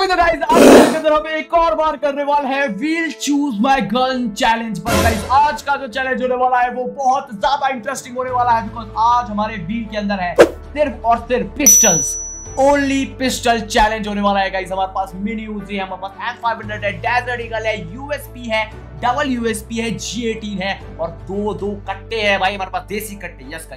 Okay तो अंदर हम एक और बार करने वाले हैं व्हील चूज़ माय चैलेंज पर। आज का जो चैलेंज होने वाला है, वो बहुत ज़्यादा इंटरेस्टिंग होने वाला है बिकॉज़ आज हमारे व्हील के अंदर है सिर्फ़ और सिर्फ़ पिस्टल्स ओनली पिस्टल चैलेंज होने वाला है हमारे पास मिनी यूजी है, हमारे पास M500 है डेजर्ट ईगल है यूएसपी है डबल यूएसपी है G18 है और दो दो कट्टे हैं भाई, हमारे पास देसी कट्टे। यस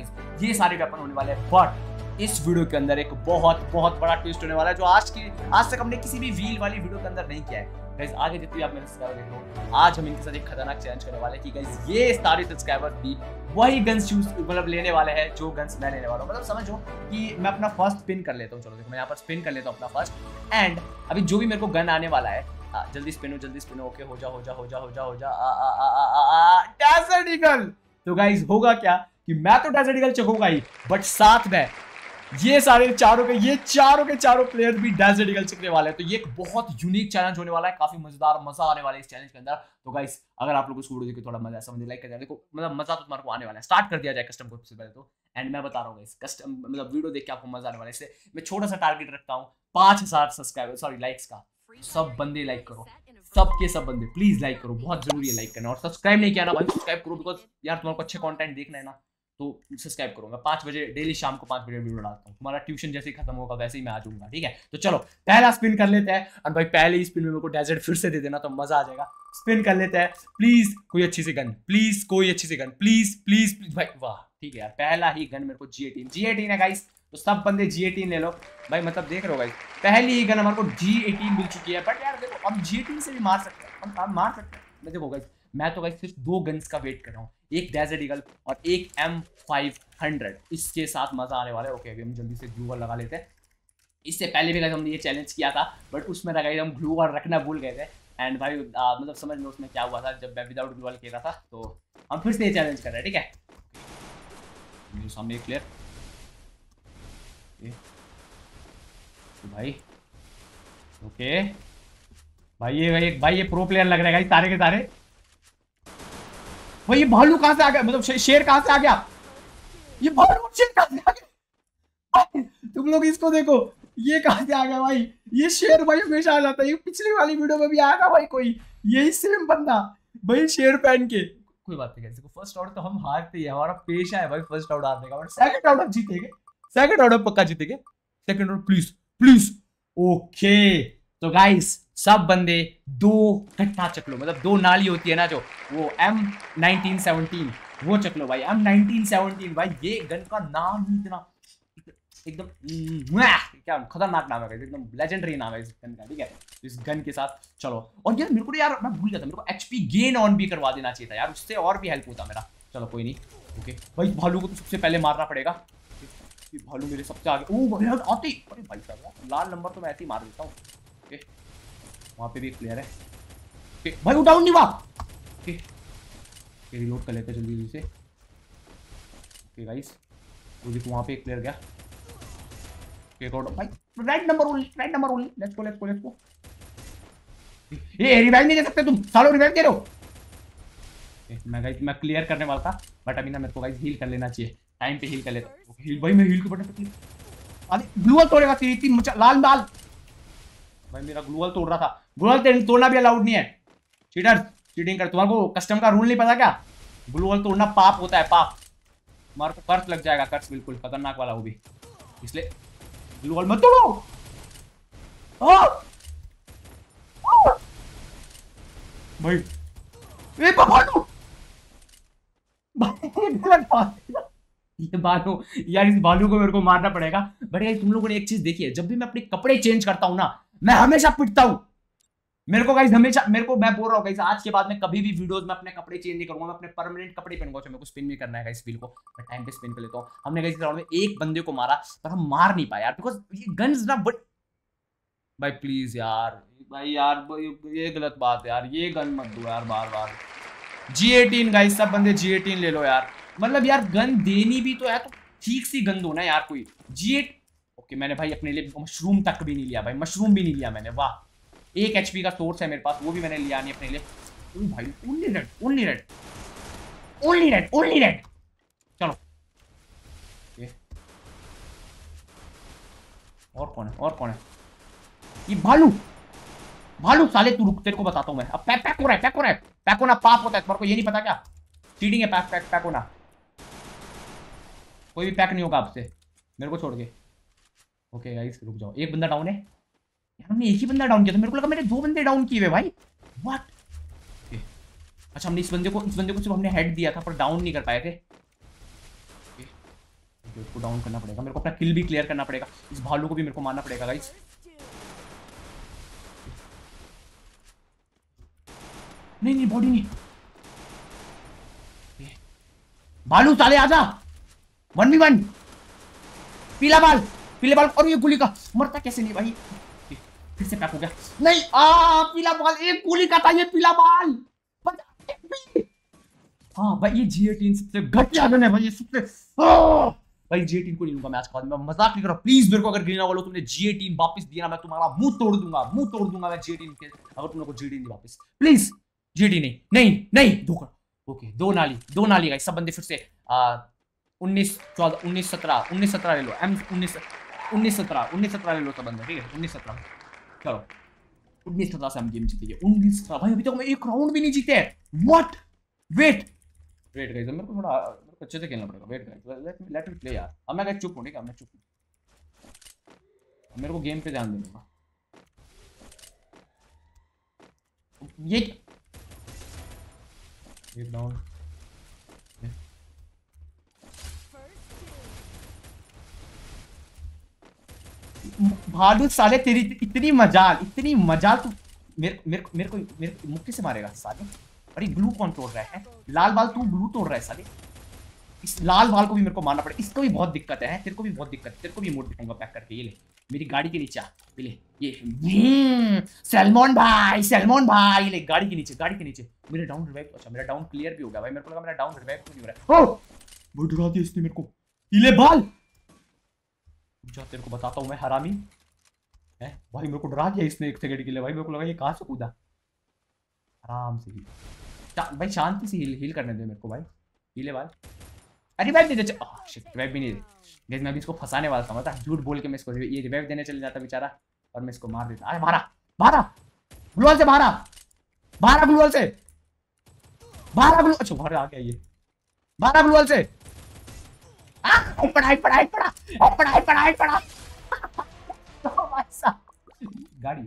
ये सारे वेपन होने वाले हैं। बट इस वीडियो के अंदर एक बहुत बहुत बड़ा ट्विस्ट होने वाला है जो आज की आज तक हमने किसी भी व्हील वाली वीडियो के अंदर नहीं किया है। गाइस आगे जितनी आप मेरे सब्सक्राइबर देख लो आज हम इनके साथ एक खतरनाक चैलेंज करने वाले हैं कि गाइस ये सारे सब्सक्राइबर भी वही गन्स चूज़ मतलब लेने वाले हैं जो गन्स मैं लेने वाला हूँ। मतलब समझो कि मैं अपना फ़र्स्ट स्पिन कर लेता हूँ। चलो देखो मैं यहाँ पर स्पिन कर लेता हूँ अपना फ़र्स्ट एंड अभी जो भी मेरे को गन आने वाला है आ, जल्दी स्पिन हो जल्दी स्पिन हो ओके हो जा हो जा हो जा हो जा हो जा डेजर्ट तो गाइस होगा क्या कि मैं तो डेजर्ट ईगल चखूँगा ही बट साथ में ये सारे चारों के, ये चारों के चारों प्लेयर भी डेजर्ट ईगल चकने वाले हैं। तो ये एक बहुत यूनिक चैलेंज होने वाला है, काफ़ी मज़ेदार, मज़ा आने वाला है इस चैलेंज के अंदर। तो गाइस अगर आप लोग को वीडियो देखे थोड़ा मज़ा समझ लाइक कर देखो मतलब मज़ा तो तुम्हारे को आने वाला है। स्टार्ट कर दिया जाए कस्टम को सबसे पहले तो। एंड मैं बता रहा हूँ गाइस कस्टम मतलब वीडियो देख के आपको मज़ा आने वाला है। इसलिए मैं छोटा सा टारगेट रखता हूँ, पाँच सब्सक्राइबर सॉरी लाइक्स का। सब बंदे लाइक करो। सबके सब बंदे प्लीज़ लाइक करो। बहुत ज़रूरी है लाइक करना। और सब्सक्राइब नहीं किया ना भाई सब्सक्राइब करो बिकॉज़ यार तुम्हारे को अच्छे कंटेंट देखना है ना। तो सब्सक्राइब करो मैं पाँच बजे डेली शाम को पाँच बजे वीडियो डालता हूँ। तुम्हारा ट्यूशन जैसे ही खत्म होगा, वैसे ही मैं आ जाऊँगा, ठीक है? तो चलो, पहला स्पिन कर लेते हैं। और भाई, पहले ही स्पिन में मेरे को डेजर्ट फिर से दे देना तो मज़ा आ जाएगा। स्पिन कर लेते हैं। प्लीज़ कोई अच्छी सी गन प्लीज़ कोई अच्छी सी गन प्लीज़ प्लीज़ प्लीज़ भाई, वाह, ठीक है यार, पहला ही गन मेरे को जी एटीन जी एटीन है गाइस तो सब बंदे जी एटीन ले लो। भाई मतलब देख रहे हो गाइस पहली ही गन हमारे को जी एटीन मिल चुकी है। बट यार, देखो अब जी एटीन से भी मार सकते हैं। हम मार सकते हैं। मैं देखो गाइस मैं तो गाइस सिर्फ़ दो गन्स का वेट कर रहा हूँ। एक डेजर्ट ईगल और एक एम फाइव हंड्रेड इसके साथ मज़ा आने वाला है। ओके अभी हम जल्दी से ग्लू लगा लेते हैं। इससे पहले भी हमने ये चैलेंज किया था बट उसमें लगाई हम ग्लू रखना भूल गए थे। एंड भाई आ, मतलब समझ लो उसमें क्या हुआ था जब मैं विदाउट ग्लू खेला था तो हम फिर से ये चैलेंज कर रहे हैं ठीक है? मेरे सामने क्लियर तो भाई ओके भाई ये भाई भाई ये प्रो प्लेयर लग रहा है सारे के सारे भाई, ये भालू कहाँ से आ गया? मतलब शेर कहाँ से आ गया? ये भालू शेर कहाँ से आ गया? तुम लोग इसको देखो। ये कहाँ से आ गया भाई? ये शेर भाई हमेशा आ जाता है। ये पिछली वाली वीडियो में भी आया था भाई कोई। यही सेम बंदा। भाई, शेर पहन के। कोई बात नहीं, देखो फ़र्स्ट आउट तो हम हारते ही हमारा पेशा है भाई फ़र्स्ट आउट हारने का। बट सेकंड आउट हम जीतेंगे। सेकंड आउट पक्का जीतेंगे। Second out please please okay तो गाइस सब बंदे दो कट्टा चक लो। मतलब दो नाली होती है ना जो, वो एम नाइनटीन सेवनटीन, वो चकलो भाई। एम नाइनटीन सेवनटीन, भाई, ये गन का नाम ही इतना एकदम क्या खतरनाक नाम है एकदम लेजेंडरी नाम है इस गन का, ठीक है? तो इस गन के साथ चलो। और यार, मेरे को यार, मैं भूल गया था, मेरे को एचपी गेन ऑन भी करवा देना चाहिए था यार। उससे और भी हेल्प होता मेरा। चलो, कोई नहीं। ओके भाई, भालू को तो सबसे पहले मारना पड़ेगा। भालू मेरे सबसे आगे ओ, भाई, आते अरे भाई साहब लाल नंबर तो मैं ऐसे ही मार देता हूँ। ओके वहाँ पे भी एक प्लेयर है। ओके भाई वो डाउन नहीं हुआ ओके रिलोड कर लेते हैं जल्दी जल्दी से। ओके गाइस वो देखो वहाँ पे एक प्लेयर गया। एक और भाई right number only right number only let's go let's go let's go ये रिवाइव नहीं दे सकते तुम। सालो रिवाइव दे रहे हो। मैं गाइस मैं क्लियर करने वाला था बट अभी ना मेरे को गाइस हील कर लेना चाहिए। टाइम पे हील कर लेता हील भाई मैं हील के बटन पे अरे ग्लूअल तोड़ेगा तेरी इतनी लाल लाल। भाई, मेरा ग्लूअल तोड़ रहा था। ग्लूअल तोड़ना भी अलाउड नहीं है। चीटर चीटिंग कर। तुम्हारे को कस्टम का रूल नहीं पता क्या? ग्लूअल तोड़ना पाप होता है, पाप। तुम्हारे को कर्ज लग जाएगा कर्ज बिल्कुल। खतरनाक वाला वो भी इसलिए ग्लूअल मत तोड़ो। भाई, ए भालू ये बालू यार, इस बालू को मेरे को मारना पड़ेगा। बट यार तुम लोगों ने एक चीज़ देखी है। जब भी मैं अपने कपड़े चेंज करता हूँ ना मैं हमेशा पिटता हूँ। मेरे को गाइस हमेशा मेरे को मैं बोल रहा हूँ आज के बाद में कभी भी वीडियोस में अपने कपड़े चेंज नहीं करूँगा, मैं अपने परमानेंट कपड़े पहनूँगा मेरे को स्पिन भी करना है गाइस व्हील को। मैं टाइम पे स्पिन कर लेता हूँ। हमने गाइस राउंड में एक बंदे को मारा, पर हम मार नहीं पाए यार बिकॉज़ ये गन्स ना बट भाई प्लीज़ यार, भाई यार, ये गलत बात है यार, ये गन मत दो यार बार बार। जी एटीन गाइस सब बंदे जी एटीन ले लो यार। मतलब यार गन देनी भी तो यार तो ठीक सी गन दो ना यार कोई। जी एट ओके मैंने भाई अपने लिए मशरूम तक भी नहीं लिया भाई मशरूम भी नहीं लिया मैंने, वाह। एक एचपी का सोर्स है मेरे पास, वो भी मैंने लिया नहीं अपने लिए। भाई only red only red only red only red चलो। और कौन है, और कौन है? ये भालू। भालू, साले, तू रुक, तेरे को बताता हूँ मैं। अब पैक पैक हो रहा है पैक हो रहा है। पैक होना पाप होता है, तुम्हारे को ये नहीं पता क्या? चीटिंग है पैक पैक पैक होना। कोई भी पैक नहीं होगा आपसे मेरे को छोड़ के। ओके गाइस रुक जाओ। एक बंदा डाउन है। यार, हमने एक ही बंदा डाउन किया था। मेरे को लगा मैंने दो बंदे डाउन किए हुए भाई। व्हाट अच्छा हमने इस बंदे को इस बंदे को सिर्फ़ हमने हेड दिया था, पर डाउन नहीं कर पाए थे। उसको डाउन करना पड़ेगा। मेरे को अपना किल भी क्लियर करना पड़ेगा। इस भालू को भी मेरे को मारना पड़ेगा गाइस नहीं नहीं बॉडी नहीं। भालू, साले, आजा। वन बी वन पीला बाल। पीले बाल और ये गुली का मरता कैसे नहीं भाई? फिर से पैक हो गया। नहीं, आ, पीला बाल, एक गोली का था ये पीला बाल। हाँ भाई, ये जी एटीन सबसे घटिया गन है भाई, ये सबसे भाई जी एटीन को नहीं लूँगा मैं आज बाद मज़ाक नहीं कर रहा प्लीज़ मेरे को अगर ग्रीना वालों तुमने जी एटीन वापस दिया ना, मैं तुम्हारा मुँह तोड़ दूँगा, मुँह तोड़ दूँगा मैं जी एटीन के, अगर तुम लोग को जी एटीन वापस। प्लीज़ जी एटीन नहीं नहीं नहीं धोखा ओके दो नाली दो नाली का सब बंदे फिर से उन्नीस, चौदह, उन्नीस सत्रह उन्नीस सत्रह ले लो एम उन्नीस उन्नीस सत्रह उन्नीस सत्रह ले लो सब बंदे ठीक है? उन्नीस सत्रह। चलो। उन्नीस सत्रह से हम गेम जीतेंगे उन्नीस सत्रह, भाई, अभी तक तो मैं एक राउंड भी नहीं जीते व्हाट वेट वेट गाइस मेरे को थोड़ा, मेरे को अच्छे से खेलना पड़ेगा। Wait guys let me let me play यार। अब मैं गाइस चुप हूँ, ठीक है? मैं चुप हूँ। मेरे को गेम पे ध्यान देना ये एक डाउन भालू साले, तेरी इतनी मजाल इतनी मजाल तू मेरे मेरे मेरे को, मेरे मुक्के से मारेगा साले। अरे ग्लू कौन तोड़ रहा है? लाल बाल तू ग्लू तोड़ रहा है साले। इस लाल बाल को भी मेरे को मारना पड़ेगा। इसको भी बहुत दिक्कत है, तेरे को भी बहुत दिक्कत है। तेरे को भी मोड दिखाऊँगा पैक करके, ये ले। मेरी गाड़ी के नीचे ये ले। ये सैलमोन भाई सैलमोन भाई ले, गाड़ी के नीचे, गाड़ी के नीचे। मेरे डाउन रिवाइव अच्छा मेरा डाउन क्लियर भी हो गया भाई। मेरे को लगा मेरा डाउन रिवाइव क्यों नहीं हो रहा है? ओ, वो डरा दिया इसने मेरे को। ये ले बाल। जा, तेरे को बताता हूँ मैं, हरामी। भाई मेरे को डरा दिया इसने एक सेकंड के लिए। भाई मेरे को लगा ये कहाँ से कूदा? आराम से ही भाई शांति से हील हील करने दे मेरे को भाई। हीले वाल अरे भाई दे दे शिट रिवाइव भी नहीं दे। मैं अभी इसको फंसाने वाला था। मतलब झूठ बोल के मैं इसको ये रिवाइव देने चले जाता बेचारा। और मैं इसको मार देता। अरे मारा। मारा। ग्लूवाल से मारा। मारा ग्लूवाल से। मारा ग्लू अच्छा बाहर आ गया ये। मारा ग्लूवाल से। आ पढ़ाई पढ़ाई, पढ़ा। पढ़ाई पढ़ाई, पढ़ा। गाड़ी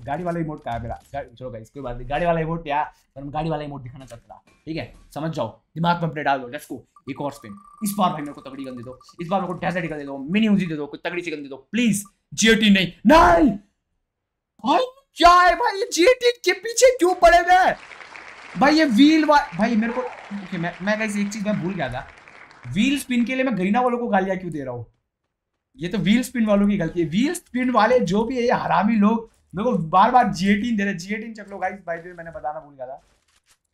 गाड़ी वाला इमोट मेरा? चलो गाइस कोई बात नहीं गाड़ी वाला इमोट पर गाड़ी वाला इमोट दिखाना चाहता था। ठीक है? समझ जाओ। दिमाग में अपने डाल दो लेट्स गो एक और स्पिन इस बार भाई मेरे को तगड़ी गन दे दो। इस बार मेरे को डेजर्ट दे दो। मिनी उजी दे दो, कोई तगड़ी दे दो। प्लीज़ नहीं। नहीं! भाई, क्या है भाई? ये के पीछे क्यों पड़े गए भाई, ये व्हील भाई, मेरे को ओके मैं मैं गाइस एक चीज़ मैं भूल गया था। व्हील स्पिन के लिए मैं गरीना वालों को गालियाँ क्यों दे रहा हूँ? ये तो व्हील स्पिन वालों की गलती है। व्हील स्पिन वाले जो भी है, ये हरामी लोग, मेरे को बार बार जी एटीन दे रहे जी एटीन चक लो गाइस भाई मैंने बताना भूल गया था।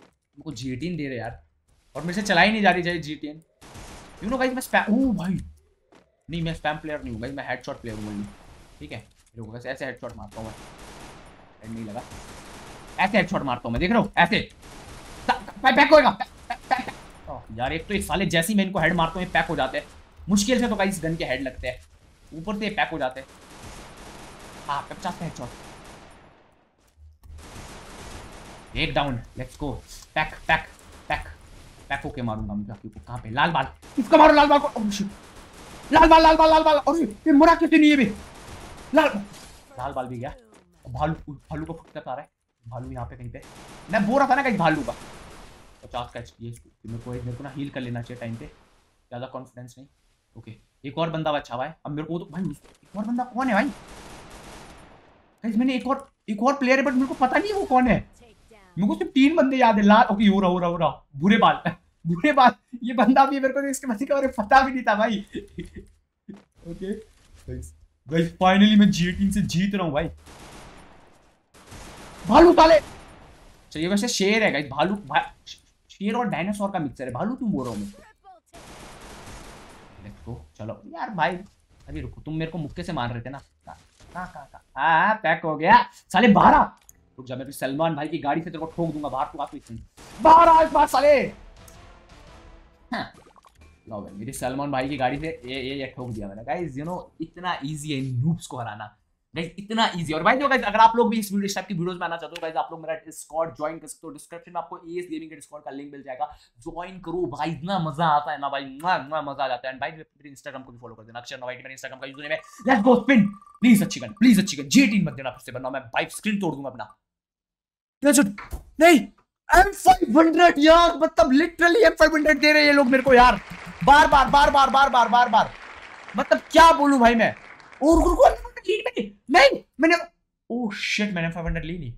मेरे को जी एटीन दे रहे यार। और मेरे से चलाई नहीं जा रही चाहिए G eighteen you know guys मैं स्पैम ओह, भाई। नहीं, मैं स्पैम प्लेयर नहीं हूँ भाई मैं हेडशॉट प्लेयर हूँ ठीक है? देखो बस ऐसे हेडशॉट मारता हूँ मैं। नहीं लगा। ऐसे हेडशॉट मारता हूँ मैं, देख रहा हूँ? ऐसे। पैक होएगा। यार, एक तो एक साले जैसे ही मैं इनको हेड मारता हूँ पैक हो जाते हैं। मुश्किल से तो कहीं इस गन के हेड लगते हैं। ऊपर से पैक हो जाते हैं। हाँ पचास शॉट एक down let's go pack pack pack pack होके मारूँगा मैं जाके को कहाँ पे? लाल बाल। इसको मारो, लाल बाल को। ओह शिट लाल बाल लाल बाल लाल बाल। अरे, ये मरा कैसे नहीं है बे? लाल लाल बाल भी गया। भालू भालू को फुटता आ रहा है। भालू यहाँ पे कहीं पे। मैं बोल रहा था ना कहीं भालू का। पचास का एच मेरे को मेरे को ना हील कर लेना चाहिए टाइम पे। ज़्यादा कॉन्फिडेंस नहीं। ओके एक और बंदा अच्छा हुआ है। अब मेरे को तो भाई, एक और बंदा कौन है भाई? गाइस मैंने एक और एक और प्लेयर है बट मेरे को पता नहीं वो कौन है। मेरे को सिर्फ़ तीन बंदे याद है। लाल ओके हो रहा हो रहा हो रहा। बुरे बाल। बुरे बाल। ये बंदा भी मेरे को इसके मसीह के बारे में पता भी नहीं था भाई। ओके गाइस फाइनली मैं जी टीम से जीत रहा हूँ भाई। भालू, साले। चलिए, वैसे शेर है गाइस भालू. शेर और डायनासोर का मिक्सर है। भालू क्यों बोल रहा हूँ मुझको गो चलो। यार भाई, अभी रुको, तुम मेरे को मुक्के से मार रहे थे ना? कहाँ पैक हो गया। साले, बारह। रुक जा, मैं तो सलमान भाई की गाड़ी से तेरे को ठोक दूँगा, बाहर तू आई बाहर आ इस बार, साले। हाँ। मेरे सलमान भाई की गाड़ी से ये ये ये ठोक दिया मैंने। गाइस यू नो इतना इजी है नूब्स को हराना। गाइस इतना इजी और भाई गाइस अगर आप लोग भी इस वीडियो टाइप की वीडियोस में आना चाहते हो गाइस आप लोग मेरा डिस्कॉर्ड ज्वाइन कर सकते हो। डिस्क्रिप्शन में आपको एएस गेमिंग के डिस्कॉर्ड का लिंक मिल जाएगा। ज्वाइन करो भाई, इतना मज़ा आता है ना भाई। मज़ा आ जाता है। एंड भाई मेरे इंस्टाग्राम को भी फॉलो कर देना। अक्षर नवाई मेरे इंस्टाग्राम का यूज़र नेम है लेट्स गो स्पिन प्लीज़ अच्छी गन प्लीज़ अच्छी गन जे मत देना फिर से, वरना मैं बाइक स्क्रीन तोड़ दूँगा अपना। नहीं M500 यार मतलब लिटरली M500 दे रहे हैं ये लोग मेरे को, यार। बार बार बार बार बार बार बार बार। मतलब क्या बोलूँ भाई मैं? और नहीं मैंने ओह शिट मैंने 500 ली नहीं।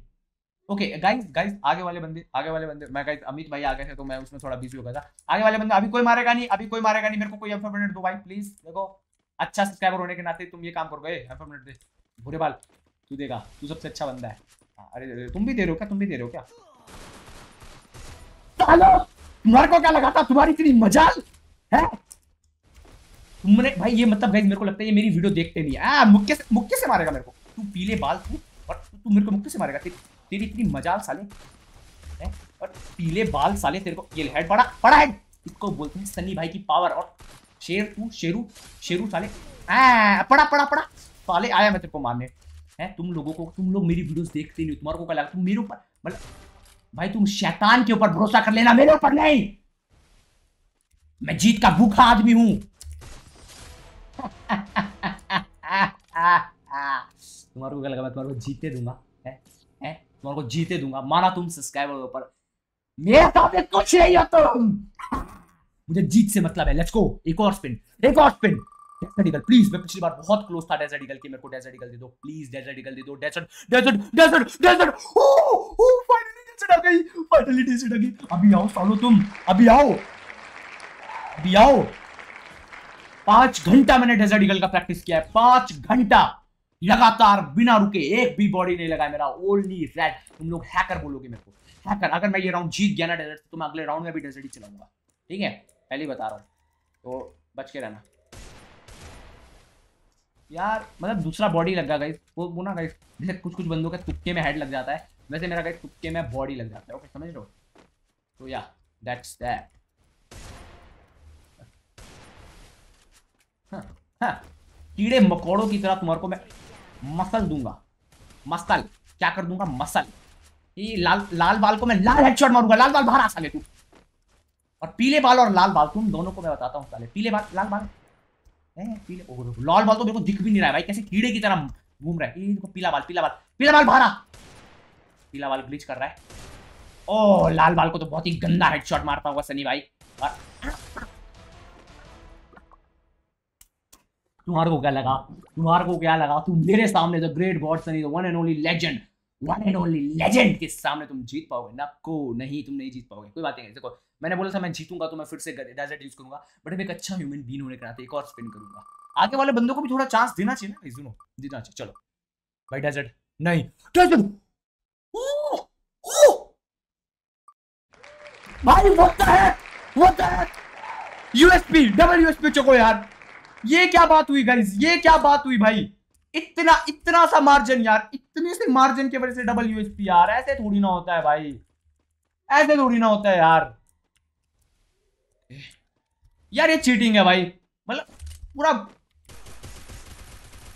ओके गाइस गाइस आगे वाले बंदे आगे वाले बंदे मैं गाइस अमित भाई आ गए थे तो मैं उसमें थोड़ा बिज़ी हो गया था। आगे वाले बंदे अभी कोई मारेगा नहीं अभी कोई मारेगा नहीं मेरे को कोई M500 दो भाई प्लीज़ देखो अच्छा सब्सक्राइबर होने के नाते तुम ये काम कर गए M500 दे बुरे बाल तू देगा तू सबसे अच्छा बंदा है। हाँ, अरे तुम भी दे रहे हो क्या तुम भी दे रहे हो क्या? तुम्हारे को क्या लगा था? तुम्हारी इतनी मजाल है? तुमने भाई ये मतलब मेरे को लगता है ये मेरी वीडियो देखते नहीं है। मुक्के से मुक्के से मारेगा मेरे को। तू पीले बाल तू और तू मेरे को मुक्के से मारेगा। तेरी तेरी इतनी मजाल साले है? और पीले बाल साले तेरे को ये हेड बड़ा बड़ा हेड इसको बोलते हैं सनी भाई की पावर और शेर तू शेरू शेरू साले। आ, पड़ा पड़ा पड़ा। साले आया मैं तेरे को मारने। है? तुम लोगों को तुम लोग मेरी वीडियोस देखते नहीं तुम्हारे को क्या लगा? तुम मेरे ऊपर मतलब भाई तुम शैतान के ऊपर भरोसा कर लेना मेरे ऊपर नहीं। मैं जीत का भूखा आदमी हूँ। तुम्हारे को क्या लगा, मैं तुम्हारे को जीते दूँगा? है? है? तुम्हारे को जीते दूँगा। माना तुम सब्सक्राइबर के ऊपर। मेरे सामने कुछ नहीं हो तुम। मुझे जीत से मतलब है। लेट्स गो एक और स्पिन एक और स्पिन डेजर्ट प्लीज़ मैं पिछली बार बहुत क्लोज था डेजर्ट ईगल के। मेरे को डेजर्ट ईगल दे दो। प्लीज़ डेजर्ट ईगल दे दो। Desert desert desert desert oh oh finally desert आ गई। फाइनली डेजर्ट आ गई। अभी आओ सालो तुम। अभी आओ। अभी आओ। पाँच घंटा मैंने डेजर्ट ईगल का प्रैक्टिस किया है। पाँच घंटा। लगातार बिना रुके एक भी बॉडी नहीं लगाया मेरा। ओनली रेड तुम लोग हैकर बोलोगे मेरे को। हैकर अगर मैं ये राउंड जीत गया ना डेजर्ट तो मैं अगले राउंड में भी डेजर्ट ही चलाऊँगा। ठीक है? पहले बता रहा हूँ। तो बच के रहना। यार मतलब दूसरा बॉडी लग गया गाइस वो वो ना गाइस जैसे कुछ कुछ बंदों के तुक्के में हेड लग जाता है, वैसे मेरा गाइस तुक्के में बॉडी लग जाता है। ओके समझ लो तो या दैट्स दैट हाँ हाँ। कीड़े मकोड़ों की तरह तुम्हारे को मैं मसल दूँगा। मसल, क्या कर दूँगा? मसल। ये लाल लाल बाल को मैं लाल हेडशॉट मारूँगा। लाल बाल बाहर आ, साले तू। और पीले बाल और लाल बाल, तुम दोनों को मैं बताता हूँ, साले। पीले बाल, लाल बाल। पीले लाल बाल तो देखो दिख भी नहीं रहा है भाई। कैसे कीड़े की तरह घूम रहा है? देखो, पीला बाल पीला बाल। पीला बाल बाहर पीला बाल ग्लिच कर रहा है। ओ लाल बाल को तो बहुत ही गंदा हेडशॉट मारता होगा सनी भाई। तुम्हारे को क्या लगा? तुम्हारे को क्या लगा? तुम मेरे सामने the great god Sunny one and only legend one and only legend के सामने तुम जीत पाओगे। ना को नहीं, तुम नहीं जीत पाओगे। कोई बात नहीं, देखो, मैंने बोला था मैं जीतूँगा तो मैं फिर से डेजर्ट यूज़ करूँगा। बट मैं एक अच्छा ह्यूमन बीन होने के नाते एक और स्पिन करूँगा। आगे वाले बंदों को भी थोड़ा चांस देना चाहिए ना? सुनो, देना चाहिए। चलो। भाई डेजर्ट नहीं। डेजर्ट भाई what the heck what the heck USP double USP चको यार। ये क्या बात हुई गाइस ये क्या बात हुई भाई? इतना इतना सा मार्जिन यार, इतने से मार्जिन की वजह से डबल यूएसपी यार ऐसे थोड़ी ना होता है भाई। ऐसे थोड़ी ना होता है यार। यार ये चीटिंग है भाई। मतलब पूरा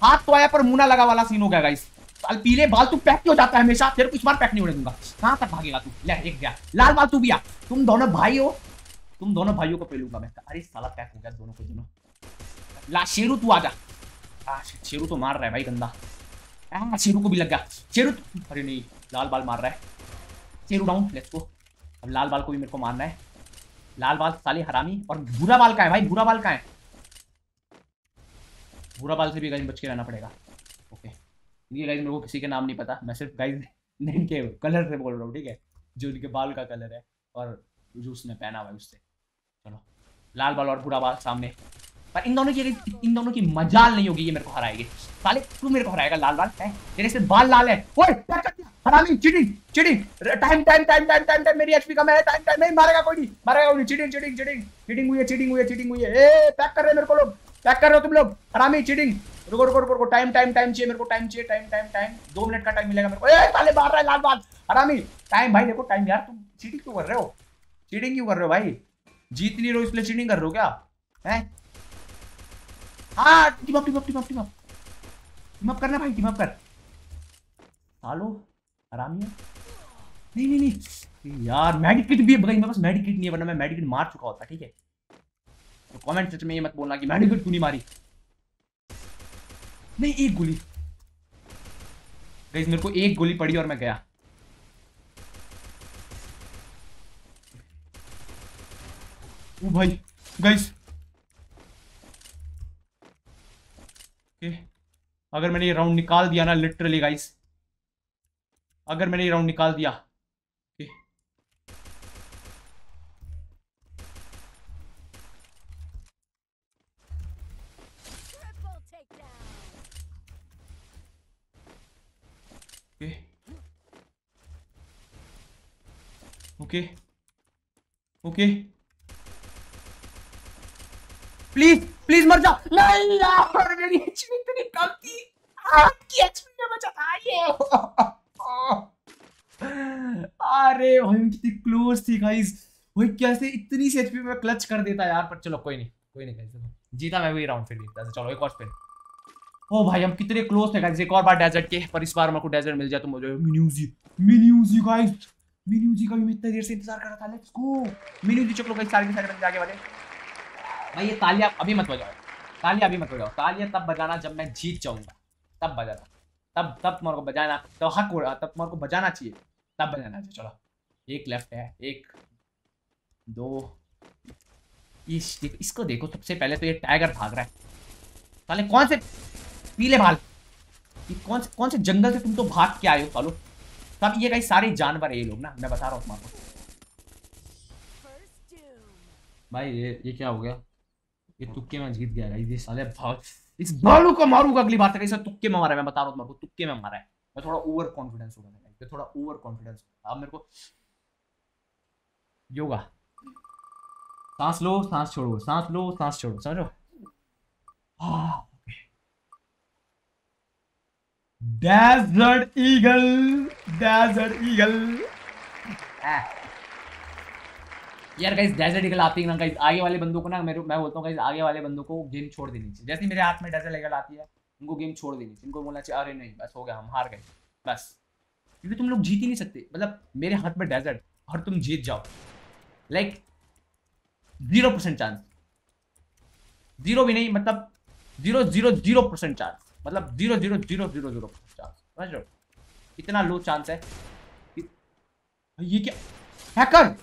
हाथ तो आया पर मुना लगा वाला सीन हो गया गाइस साल पीले, बाल तू पैक क्यों जाता है हमेशा, तेरे को इस बार पैक नहीं होने दूँगा। कहाँ तक भागेगा तू? ले, एक गया। लाल बाल तू भी आ। तुम दोनों भाई हो। तुम दोनों भाइयों को पेलूँगा मैं अरे साला पैक हो गया दोनों को दोनों। ला, शेरू तू आजा. शेरू तो मार रहा है भाई गंदा. आ, शेरू को भी लग गया. शेरू अरे नहीं, लाल बाल मार रहा है. शेरू डाउन लेट्स गो अब लाल बाल को भी मेरे को मारना है. लाल बाल साली हरामी और बुरा बाल का है भाई बुरा बाल का है. बुरा बाल से भी गाइस बच के रहना पड़ेगा. ओके ये गाइस मेरे को किसी के नाम नहीं पता. मैं सिर्फ़ गाइस नेम के कलर से बोल रहा हूँ, ठीक है? जो उनके बाल का कलर है और जो उसने पहना हुआ है उससे. चलो. लाल बाल और भूरा बाल सामने. पर इन दोनों की इन दोनों की मजाल नहीं होगी, ये मेरे को हराएगी। साले, तू मेरे को हराएगा, लाल बाल, है? तेरे से बाल लाल है। ओए, क्या कर दिया? हरामी cheating cheating time time time time time time मेरी एचपी कम है टाइम टाइम नहीं, मारेगा कोई नहीं, मारेगा कोई नहीं। चीटिंग चीटिंग चीटिंग हुई है चीटिंग हुई है चीटिंग हुई है। ए पैक कर रहे मेरे को लोग पैक कर रहे हो तुम लोग। हरामी चीटिंग रुको रुको रुको टाइम टाइम टाइम चाहिए मेरे को टाइम चाहिए टाइम टाइम टाइम दो मिनट का टाइम मिलेगा मेरे को। ए, साले, मार रहा है, लाल बाल। हरामी टाइम भाई, देखो टाइम यार, तुम चीटिंग क्यों कर रहे हो? चीटिंग क्यों कर रहे हो, भाई? जीत नहीं रहे हो, इसलिए चीटिंग कर रहे हो क्या? है? हाँ करना भाई टीम अप कर। सालो आराम नहीं नहीं नहीं यार मेडिकेट भी भाई मेरे पास मेडिकेट नहीं है, वरना मैं मेडिकेट मार चुका होता, ठीक है? तो कमेंट सेक्शन में ये मत बोलना कि मेडिकेट क्यों नहीं मारी? नहीं, एक गोली। गाइस मेरे को एक गोली पड़ी और मैं गया। ओ भाई गाइस ओके। अगर मैंने ये राउंड निकाल दिया ना लिटरली गाइस अगर मैंने ये राउंड निकाल दिया, okay. Okay. Okay. Okay. Please please मर जा। नहीं यार, मेरी एचपी इतनी कम थी आपकी एचपी में बचा था ये अरे, भाई कितनी क्लोज थी गाइस भाई, कैसे इतनी सी एचपी में क्लच कर देता यार। पर चलो, कोई नहीं कोई नहीं गाइस जीता मैं वही राउंड फिर जीता चलो, एक और स्पिन ओ भाई, हम कितने क्लोज थे गाइस एक और बार डेजर्ट के, पर इस बार मेरे को डेजर्ट मिल जाए तो मुझे मिन्यूजी मिन्यूजी गाइस मिन्यूजी का भी मैं इतने देर से इंतज़ार कर रहा था। लेट्स गो मिन्यूजी चलो गाइस सारे के सारे आगे वाले भाई ये तालियाँ अभी मत बजाओ। तालियाँ अभी मत बजाओ। तालियाँ तब बजाना जब मैं जीत जाऊँगा। तब बजाना। तब तब तुम्हारे को बजाना तो हक हो रहा तब तुम्हारे को बजाना चाहिए। तब बजाना चाहिए चलो। एक लेफ़्ट है। एक दो। इस देखो इसको देखो सबसे पहले तो ये टाइगर भाग रहा है। साले कौन से पीले भाल? ये कौन से कौन से जंगल से तुम तो भाग के आए हो सालो? सब ये कई सारे जानवर है ये लोग ना। मैं बता रहा हूँ तुम्हारे को। भाई ये ये क्या हो गया? ये तुक्के में जीत गया ये साले भाग। इस भालू को मारूँगा अगली बार तक, ऐसा तुक्के में मारा है, मैं बता रहा हूँ तुक्के में मारा है। मैं थोड़ा ओवर कॉन्फिडेंस हो गया थोड़ा ओवर कॉन्फिडेंस अब मेरे को योगा। सांस लो, सांस छोड़ो, सांस लो, सांस छोड़ो, समझो डेजर्ट ईगल डेजर्ट ईगल यार गाइस डेजर्ट ईगल आती है ना आगे वाले बंदों को ना, मेरे मैं बोलता हूँ गाइस आगे वाले बंदों को गेम छोड़ देनी चाहिए। जैसे मेरे हाथ में डेजर्ट ईगल आती है, उनको गेम छोड़ देनी चाहिए। इनको बोलना चाहिए, अरे नहीं, बस हो गया, हम हार गए। बस। क्योंकि तुम लोग जीत ही नहीं सकते। मतलब मेरे हाथ में डेजर्ट और तुम जीत जाओ। Like zero percent chance zero भी नहीं मतलब zero zero zero percent chance मतलब zero zero zero zero zero percent chance समझ हो? इतना लो चांस है ये क्या हैकर.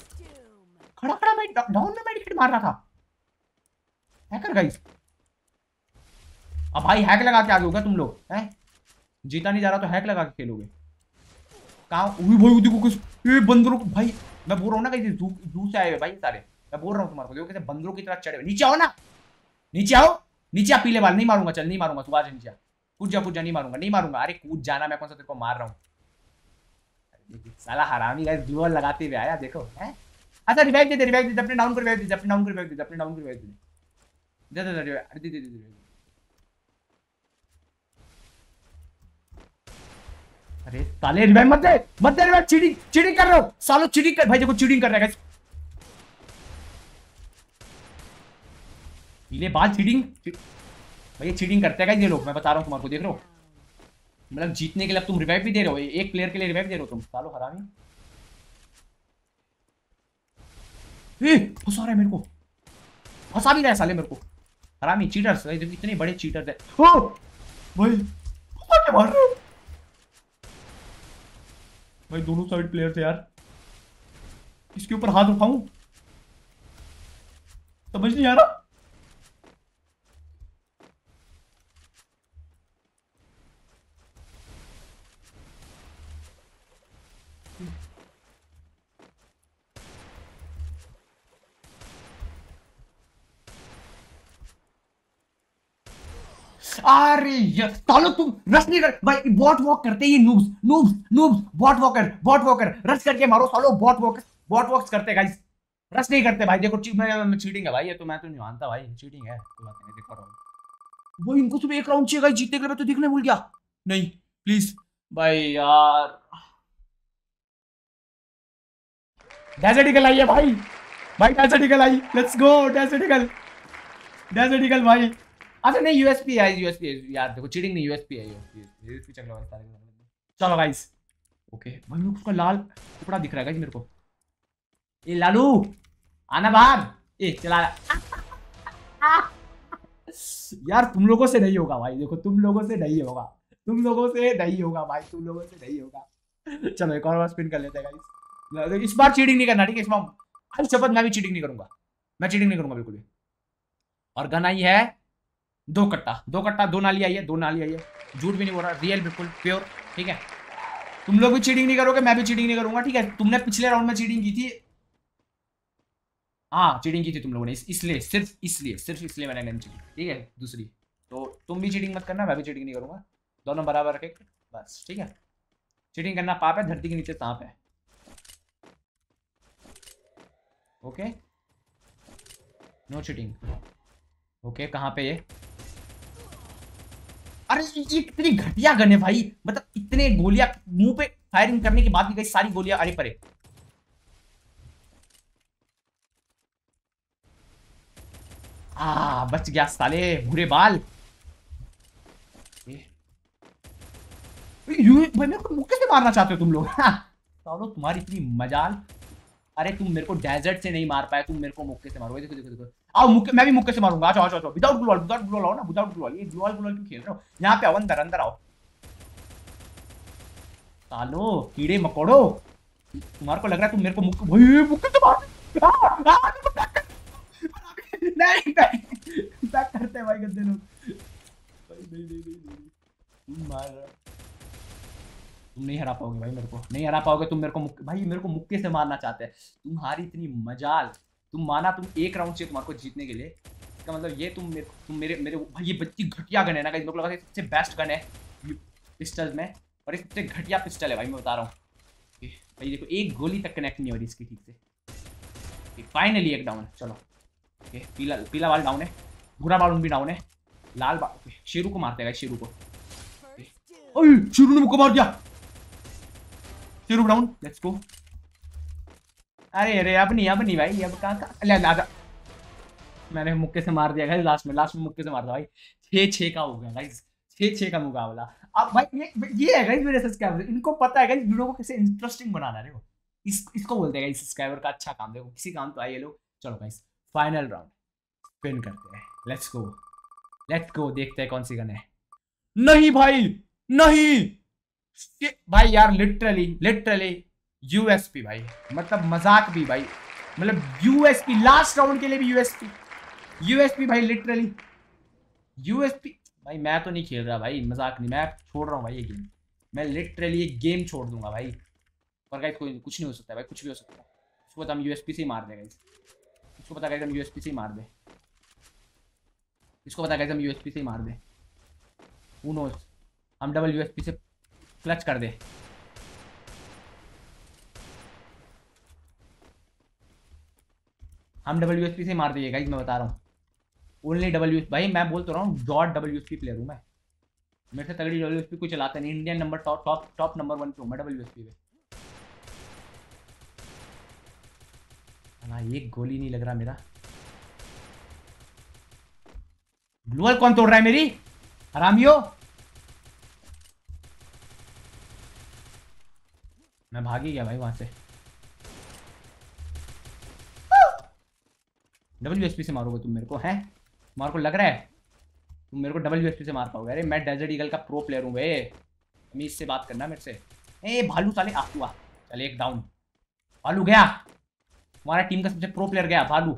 खड़ा खड़ा मैं डाउन में मेडिकेट मार रहा था। हैकर गाइस अब भाई हैक लगा के आगे होगा तुम लोग? हैं? जीता नहीं जा रहा तो हैक लगा के खेलोगे। कहाँ? भाई, देखो किस ये बंदरों को भाई, मैं बोल रहा हूँ ना कहीं दूर से आए हुए भाई सारे मैं बोल रहा हूँ तुम्हारे को, देखो कैसे बंदरों की तरह चढ़े हुए नीचे आओ ना। नीचे आओ। नीचे आ, पीले बाल। नहीं मारूँगा, चल, नहीं मारूँगा आज नीचे आ। कूद जा कूद जा नहीं मारूँगा नहीं मारूँगा। अरे कूद जाना, मैं कौन सा तेरे को मार रहा हूँ। साला हरामी गाइस ग्लू वॉल लगाते हुए आया, देखो, हैं? अच्छा रिवाइव दे दे रिवाइव दे अपने डाउन कर रिवाइव दे अपने डाउन कर रिवाइव दे अपने डाउन कर रिवाइव दे दे। दे दे दे दे दे। अरे, साले रिवाइव मत दे मत दे रिवाइव चीटिंग चीटिंग कर रहे हो। सालो चीटिंग कर, भाई देखो चीटिंग कर रहा है, guys। पीले बाल चीटिंग भाई चीटिंग करते हैं ये लोग। मैं बता रहा हूँ तुम्हारे को, देख रहे हो? मतलब जीतने के लिए तुम रिवाइव भी दे रहे हो, एक प्लेयर के लिए रिवाइव दे रहे हो तुम। सालो, हरामी ए फंसा रहा है मेरे को। फंसा भी रहा है साले मेरे को। हरामी चीटर्स इतने बड़े चीटर्स है। ओ, भाई मार रहे भाई, दोनों साइड प्लेयर थे यार। इसके ऊपर हाथ उठाऊं? समझ नहीं आ रहा। अरे यार सालो तुम रश नहीं कर, भाई बॉट वॉक करते ये noobs noobs noobs bot walker bot walker rush करके मारो सालो बॉट वॉक बॉट वॉक्स करते गाइस रश नहीं करते भाई, देखो चीटिंग है भाई, ये तो मैं तो नहीं मानता भाई चीटिंग है कोई बात नहीं देखो वो इनको सिर्फ़ एक राउंड चाहिए गाइस जीतने के लिए तो दिखने भूल गया। नहीं प्लीज़ भाई यार। डेजर्ट ईगल आई है भाई। भाई desert eagle I. Let's go Desert Eagle Desert Eagle भाई। अच्छा नहीं यूएसपी है यूएसपी यार देखो चीटिंग नहीं यूएसपी है यूएसपी चल रहा सारे चलो गाइस ओके भाई, मेरे को लाल टुकड़ा दिख रहा है गाइस मेरे को। ए, लालू, आना बाहर। ए, चला। यार, तुम लोगों से नहीं होगा भाई, देखो, तुम लोगों से नहीं होगा। तुम लोगों से नहीं होगा भाई, तुम लोगों से नहीं होगा। चलो, एक और बार स्पिन कर लेते हैं गाइस इस बार चीटिंग नहीं करना, ठीक है, इस बार। हर शपथ, मैं भी चीटिंग नहीं करूँगा। मैं चीटिंग नहीं करूँगा, बिल्कुल भी। और गन आई है दो कट्टा दो कट्टा, दो नाली आई है, दो नाली आई है। झूठ भी नहीं बोल रहा रियल बिल्कुल प्योर ठीक है? तुम लोग भी चीटिंग नहीं करोगे, मैं भी चीटिंग नहीं करूँगा, ठीक है? तुमने पिछले राउंड में चीटिंग की थी। हाँ चीटिंग की थी तुम लोगों ने इसलिए, सिर्फ़ इसलिए सिर्फ़ इसलिए मैंने गन चीटिंग ठीक है? दूसरी तो तुम भी चीटिंग मत करना, मैं भी चीटिंग नहीं करूँगा। दोनों बराबर रखे बस, ठीक है? चीटिंग करना पाप है, धरती के नीचे सांप है। ओके नो चीटिंग ओके कहाँ पे ये? अरे ये इतनी घटिया गन है भाई। मतलब इतने गोलियाँ, मुँह पे फायरिंग करने के बाद भी गई, सारी गोलियाँ अरे परे आ बच गया साले भूरे बाल। भाई, मेरे को मुक्के से मारना चाहते हो तुम लोग। सालो, तुम्हारी इतनी मजाल। अरे तुम मेरे को डेजर्ट से नहीं मार पाए, तुम मेरे को मुक्के से मारो। देखो देखो देखो। आओ मुक्के मैं भी मुक्के से मारूँगा अच्छा अच्छा अच्छा विदाउट ग्लोअल विदाउट ग्लोअल आओ ना विदाउट ग्लोअल ये ग्लोअल ग्लोअल क्यों खेल रहे हो यहाँ पे आओ अंदर अंदर आओ सालो कीड़े मकोड़ो तुम्हारे को लग रहा है तुम मेरे को मुक्के भाई मुक्के से मार नहीं नहीं बैक करते हैं भाई गंदे लोग भाई नहीं नहीं नहीं मार तुम नहीं हरा पाओगे भाई मेरे को नहीं हरा पाओगे तुम मेरे को भाई मेरे को मुक्के से मारना चाहते हैं तुम्हारी इतनी मजाल तुम माना तुम एक राउंड चाहिए तुम्हारे को जीतने के लिए। इसका मतलब ये तुम मेरे तुम मेरे मेरे भाई ये बच्ची घटिया गन है ना गाइस मेरे लगा सबसे बेस्ट गन है पिस्टल में। और ये सबसे घटिया पिस्टल है भाई मैं बता रहा हूँ। भाई देखो एक गोली तक कनेक्ट नहीं हो रही इसकी ठीक से। फाइनली एक डाउन है चलो। ओके पीला पीला बाल डाउन है भूरा बाल भी डाउन है लाल बाल शेरू को मारते हैं शेरू को। ओए शेरू ने मुझको मार दिया। शेरू डाउन लेट्स गो अरे अरे, अब नहीं अब नहीं भाई, अब कहाँ कहाँ? मैंने मुक्के से मार दिया गाइस लास्ट में लास्ट में मुक्के से मार दिया भाई। छः छः का हो गया गाइस छः छः का मुकाबला। अब भाई, ये ये है गाइस मेरे सब्सक्राइबर इनको पता है गाइस वीडियो को कैसे इंटरेस्टिंग बनाना है, देखो। इस, इसको बोलते हैं सब्सक्राइबर का अच्छा काम, देखो। किसी काम तो आइए, लोग। चलो गाइस फाइनल राउंड स्पिन करते हैं। लेट्स गो लेट्स गो देखते हैं कौन सी गन है। नहीं भाई नहीं। भाई, यार लिटरली लिटरली यूएसपी भाई मतलब मज़ाक भी भाई। मतलब यूएसपी लास्ट राउंड के लिए भी यूएसपी यूएसपी भाई लिटरली यूएसपी भाई मैं तो नहीं खेल रहा भाई, मज़ाक नहीं, मैं छोड़ रहा हूँ भाई ये गेम मैं लिटरली ये गेम छोड़ दूँगा भाई। पर गाइस कोई कुछ नहीं हो सकता भाई, कुछ भी हो सकता है। उसको पता हम यूएसपी से ही मार देंगे इसको पता गाइस हम यूएसपी से ही मार दे। इसको पता गाइस हम यूएसपी से ही मार दे। Who हम डबल यूएसपी से क्लच कर दे। हम डबल यूएसपी से मार गाइस मैं बता रहा हूँ। ओनली डबल यूएस भाई, मैं बोल तो रहा हूँ जॉर्ड डबल यूएसपी प्लेयर हूँ मैं। मेरे से तगड़ी डबल यूएसपी कोई चलाता नहीं Indian number top top number one पे हूँ मैं डबल यूएसपी पे। हाँ एक गोली नहीं लग रहा मेरा। ग्लोअल कौन तोड़ रहा है मेरी? हरामियो। मैं भागी गया भाई वहाँ से। डबल यूएसपी से मारोगे तुम मेरे को, हैं? तुम्हारे को लग रहा है? तुम मेरे को डबल यूएसपी से मार पाओगे। अरे, मैं डेजर्ट ईगल का प्रो प्लेयर हूँ बे अमीज से बात करना मेरे से। ए, भालू साले आ तू आ चल, एक डाउन भालू गया। हमारा टीम का सबसे प्रो प्लेयर गया, भालू।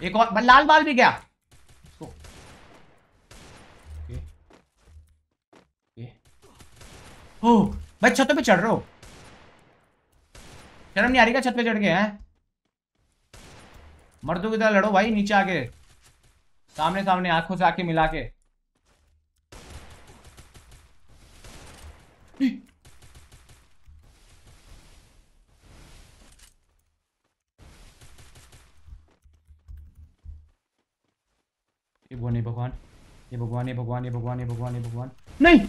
एक और, लाल बाल भी गया इसको ये ये भाई छत पे चढ़ रहे हो। शर्म नहीं आ रही क्या छत पे चढ़ के, हैं? मर्दों की तरह लड़ो भाई, नीचे आके। सामने सामने आँखों से आके मिला के। ये भगवान। ये भगवान ये भगवान ये भगवान ये भगवान ये भगवान। नहीं!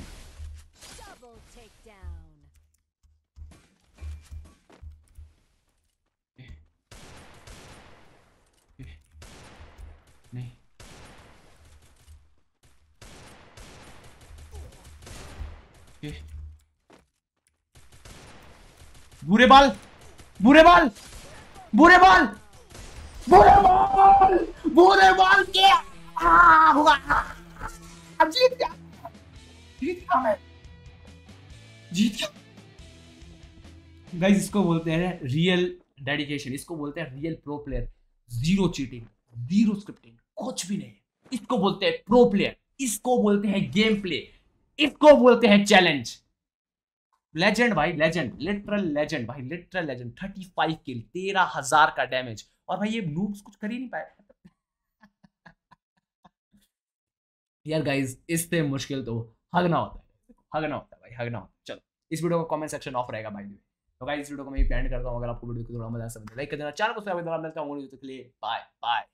ये। बुरे बाल बुरे बाल बुरे बाल बुरे बाल बुरे बाल के अब जीत गया। जीत गया मैं। जीत गया। गाइस इसको बोलते हैं रियल डेडिकेशन इसको बोलते हैं real pro player zero cheating zero scripting कुछ भी नहीं। इसको बोलते हैं प्रो प्लेयर इसको बोलते हैं गेम प्ले इसको बोलते हैं चैलेंज लेजेंड भाई लेजेंड लिटरल लेजेंड भाई literal legend thirty five kill तेरह हज़ार का डैमेज और भाई ये नूब्स कुछ कर ही नहीं पाए. यार गाइस इससे मुश्किल तो हगना होता है. हगना होता है भाई, हगना होता है. चलो, इस वीडियो का कमेंट सेक्शन ऑफ़ रहेगा भाई तो गाइस इस वीडियो को मैं एंड करता हूँ. अगर आपको वीडियो को थोड़ा मज़ा समझ लाइक कर देना. चैनल को सब्सक्राइब करना, मिलता हूँ बाय बाय